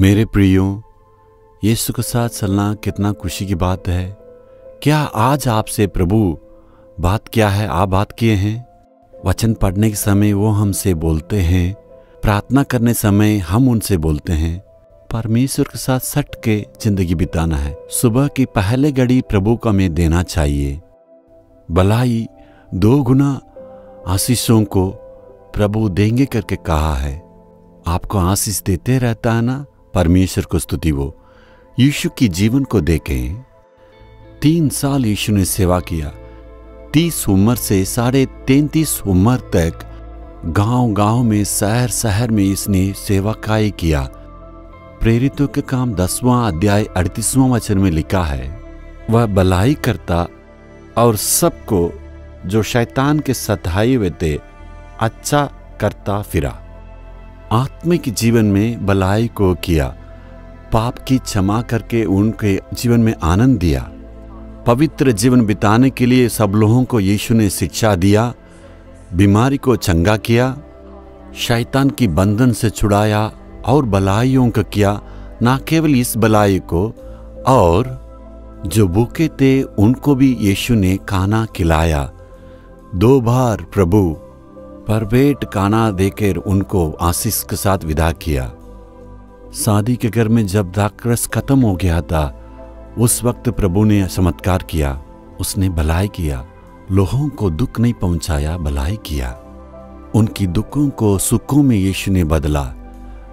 मेरे प्रियो, यीशु के साथ चलना कितना खुशी की बात है। क्या आज आपसे प्रभु बात क्या है? आप बात किए हैं? वचन पढ़ने के समय वो हमसे बोलते हैं। प्रार्थना करने समय हम उनसे बोलते हैं। परमेश्वर के साथ सट के ज़िंदगी बिताना है। सुबह की पहले घड़ी प्रभु को हमें देना चाहिए। भलाई दो गुना आशीषों को प्रभु देंगे करके कहा है। आपको आशीष देते रहता है ना? परमेश्वर को स्तुति वो यीशु की जीवन को देखें। तीन साल यीशु ने सेवा किया। तीस उम्र से साढ़े तैतीस उम्र तक गाँव गाँव में शहर शहर में इसने सेवाकाई किया। प्रेरितों के काम दसवां अध्याय अड़तीसवां वचन में लिखा है, वह भलाई करता और सबको जो शैतान के सताए हुए थे अच्छा करता फिरा। आत्मिक जीवन में भलाई को किया, पाप की क्षमा करके उनके जीवन में आनंद दिया। पवित्र जीवन बिताने के लिए सब लोगों को यीशु ने शिक्षा दिया, बीमारी को चंगा किया, शैतान की बंधन से छुड़ाया और भलाइयों का किया, ना केवल इस भलाई को, और जो भूखे थे उनको भी यीशु ने खाना खिलाया। दो बार प्रभु परवेट काना देकर उनको आशीष के साथ विदा किया। शादी के घर में जब दाक्रस खत्म हो गया था, उस वक्त प्रभु ने चमत्कार किया। उसने भलाई किया। लोगों को दुख नहीं पहुँचाया, भलाई किया। उनकी दुखों को सुखों में यीशु ने बदला।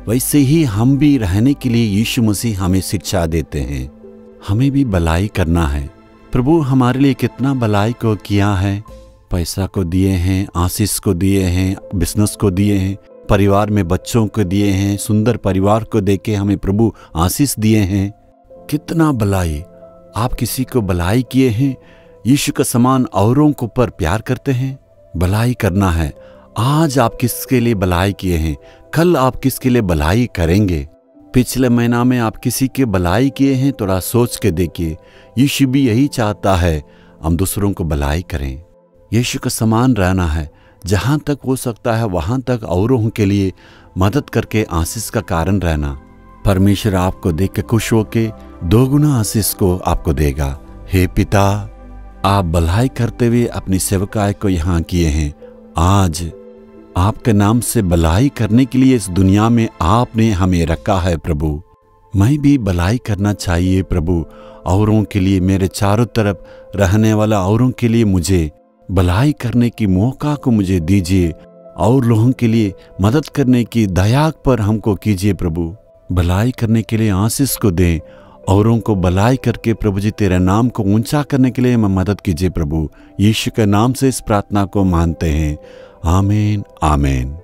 वैसे ही हम भी रहने के लिए यीशु मसीह हमें शिक्षा देते हैं। हमें भी भलाई करना है। प्रभु हमारे लिए कितना भलाई को किया है। पैसा को दिए हैं, आशीष को दिए हैं बिज़नेस को दिए हैं, परिवार में बच्चों को दिए हैं, सुंदर परिवार को देके हमें प्रभु आशीष दिए हैं। कितना भलाई। आप किसी को भलाई किए हैं, यीशु का समान औरों को पर प्यार करते हैं। भलाई करना है। आज आप किसके लिए भलाई किए हैं? कल आप किसके लिए भलाई करेंगे? पिछले महीना में आप किसी के भलाई किए हैं, थोड़ा सोच के देखिए। यीशु भी यही चाहता है, हम दूसरों को भलाई करें। यीशु का समान रहना है। जहाँ तक हो सकता है, वहाँ तक औरों के लिए मदद करके आशीष का कारण रहना। परमेश्वर आपको देख के खुश होके दोगुना आशीष को आपको देगा। हे पिता, आप भलाई करते हुए अपनी सेवकाय को यहाँ किए हैं। आज आपके नाम से भलाई करने के लिए इस दुनिया में आपने हमें रखा है प्रभु। मैं भी भलाई करना चाहिए प्रभु। औरों के लिए मेरे चारों तरफ़ रहने वाला औरों के लिए मुझे भलाई करने की मौका को मुझे दीजिए और लोगों के लिए मदद करने की दया पर हमको कीजिए प्रभु। भलाई करने के लिए आशीष को दें, औरों को भलाई करके प्रभु जी तेरे नाम को ऊँचा करने के लिए हमें मदद कीजिए प्रभु। यीशु के नाम से इस प्रार्थना को मानते हैं। आमेन, आमीन।